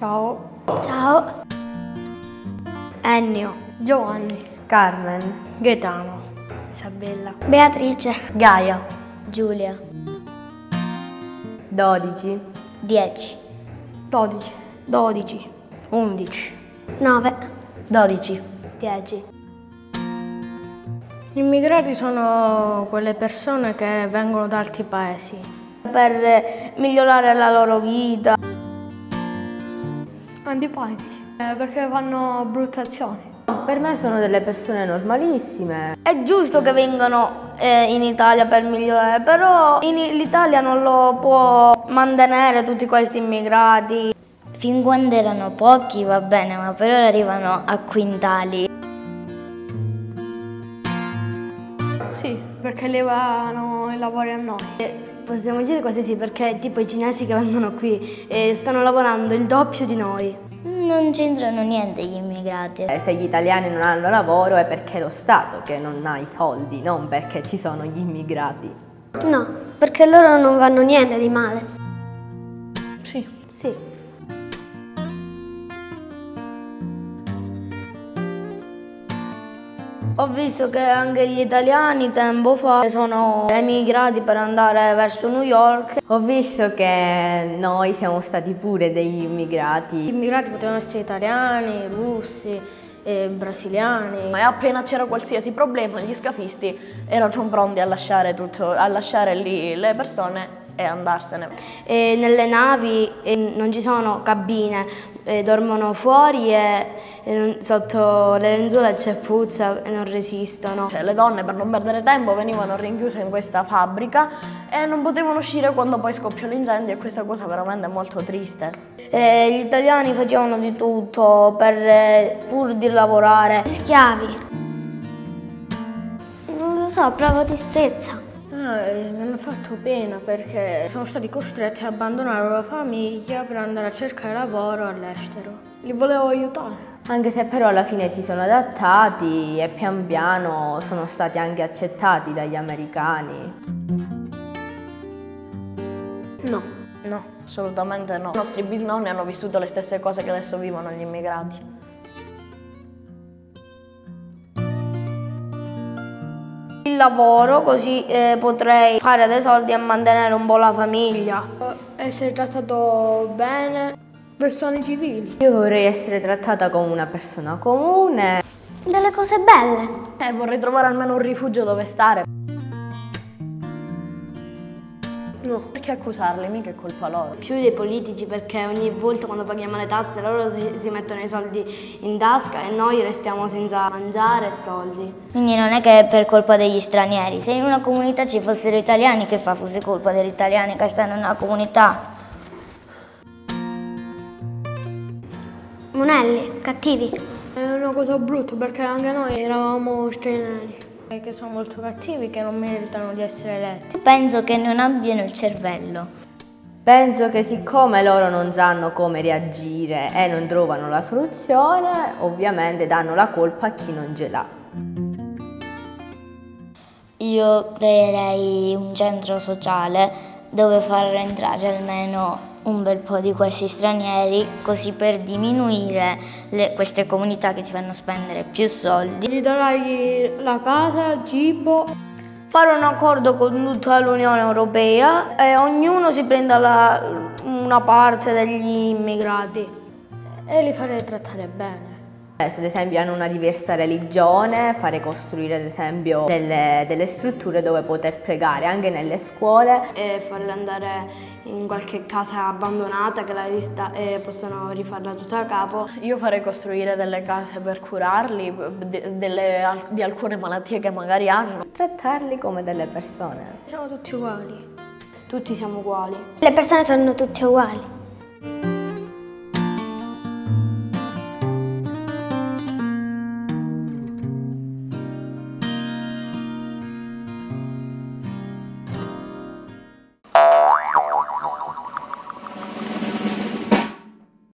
Ciao. Ciao. Ennio. Giovanni. Carmen. Gaetano. Isabella. Beatrice. Gaia. Giulia. 12. 10. 12. 12. 11. 9. 12. 10. Gli immigrati sono quelle persone che vengono da altri paesi. Per migliorare la loro vita. Antipatici. Eh, perché fanno brutte azioni. Per me sono delle persone normalissime. È giusto che vengano eh, in Italia per migliorare, però in- l'Italia non lo può mantenere tutti questi immigrati. Fin quando erano pochi va bene, ma per ora arrivano a quintali. Sì, perché levano i lavori a noi. Possiamo dire quasi sì, perché tipo i cinesi che vengono qui e stanno lavorando il doppio di noi. Non c'entrano niente gli immigrati. Eh, Se gli italiani non hanno lavoro è perché è lo Stato che non ha i soldi, non perché ci sono gli immigrati. No, perché loro non vanno niente di male. Sì. Sì. Ho visto che anche gli italiani tempo fa sono emigrati per andare verso New York. Ho visto che noi siamo stati pure degli Gli immigrati. immigrati potevano essere italiani, russi, eh, brasiliani. E appena c'era qualsiasi problema, gli scafisti erano pronti a lasciare, tutto, a lasciare lì le persone e andarsene. E nelle navi eh, non ci sono cabine, eh, dormono fuori e, e sotto le lenzuola c'è puzza e non resistono. Cioè, le donne per non perdere tempo venivano rinchiuse in questa fabbrica e non potevano uscire quando poi scoppiò l'incendio e questa cosa veramente è molto triste. E gli italiani facevano di tutto per, eh, pur di lavorare. Schiavi. Non lo so, provo tristezza. Ah, mi hanno fatto pena perché sono stati costretti a abbandonare la loro famiglia per andare a cercare lavoro all'estero. Li volevo aiutare. Anche se però alla fine si sono adattati e pian piano sono stati anche accettati dagli americani. No. No, assolutamente no. I nostri bisnonni hanno vissuto le stesse cose che adesso vivono gli immigrati. Il lavoro così eh, potrei fare dei soldi e mantenere un po' la famiglia. Essere trattato bene, persone civili. Io vorrei essere trattata come una persona comune. Delle cose belle. Eh, vorrei trovare almeno un rifugio dove stare. Perché accusarli? Mica è colpa loro. Più dei politici perché ogni volta quando paghiamo le tasse loro si, si mettono i soldi in tasca e noi restiamo senza mangiare e soldi. Quindi non è che è per colpa degli stranieri. Se in una comunità ci fossero italiani, che fa? Fosse colpa degli italiani che stanno in una comunità. Monelli, cattivi. È una cosa brutta perché anche noi eravamo stranieri. E Che sono molto cattivi, che non meritano di essere eletti. Penso che non abbiano il cervello. Penso che siccome loro non sanno come reagire e non trovano la soluzione, ovviamente danno la colpa a chi non ce l'ha. Io creerei un centro sociale dove far entrare almeno un bel po' di questi stranieri, così per diminuire le- queste comunità che ti fanno spendere più soldi. Gli darai la casa, cibo. Fare un accordo con tutta l'Unione Europea e ognuno si prenda la- una parte degli immigrati. e li farei trattare bene. Eh, Se ad esempio hanno una diversa religione, fare costruire ad esempio delle, delle strutture dove poter pregare anche nelle scuole. E farli andare in qualche casa abbandonata che la rista- e possono rifarla tutta da capo. Io farei costruire delle case per curarli de- delle- di alcune malattie che magari hanno. Trattarli come delle persone. Siamo tutti uguali. Tutti siamo uguali. Le persone sono tutte uguali.